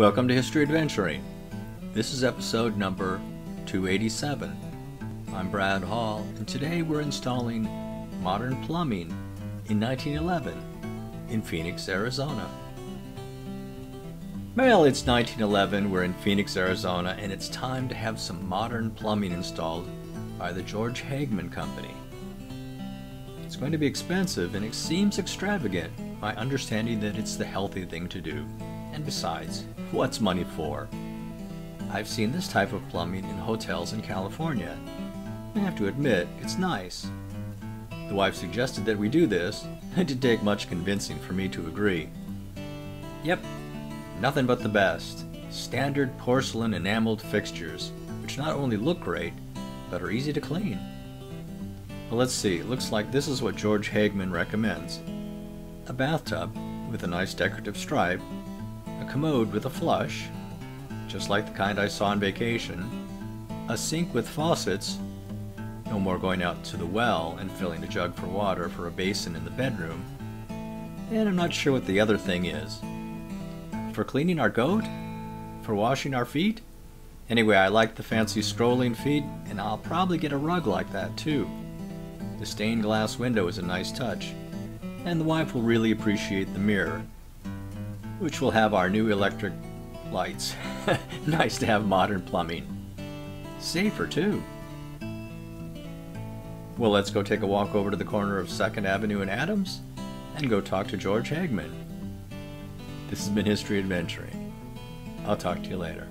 Welcome to History Adventuring. This is episode number 287. I'm Brad Hall, and today we're installing modern plumbing in 1911 in Phoenix, Arizona. Well, it's 1911, we're in Phoenix, Arizona, and it's time to have some modern plumbing installed by the George Hagman Company. It's going to be expensive and it seems extravagant, my understanding that it's the healthy thing to do. And besides, what's money for? I've seen this type of plumbing in hotels in California. I have to admit, it's nice. The wife suggested that we do this. And it didn't take much convincing for me to agree. Yep, nothing but the best. Standard porcelain enameled fixtures, which not only look great, but are easy to clean. Well, let's see, looks like this is what George Hagman recommends. A bathtub with a nice decorative stripe, commode with a flush, just like the kind I saw on vacation, a sink with faucets, no more going out to the well and filling a jug for water for a basin in the bedroom, and I'm not sure what the other thing is. For cleaning our goat? For washing our feet? Anyway, I like the fancy strolling feet, and I'll probably get a rug like that too. The stained glass window is a nice touch, and the wife will really appreciate the mirror, which will have our new electric lights. nice to have modern plumbing. Safer too. Well, let's go take a walk over to the corner of 2nd Avenue and Adams and go talk to George Hagman. This has been History Adventuring. I'll talk to you later.